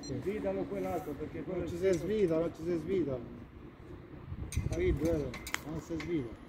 Svidalo quell'altro perché quello Non ci si svita, non ci si svita. Capito? Non si svita.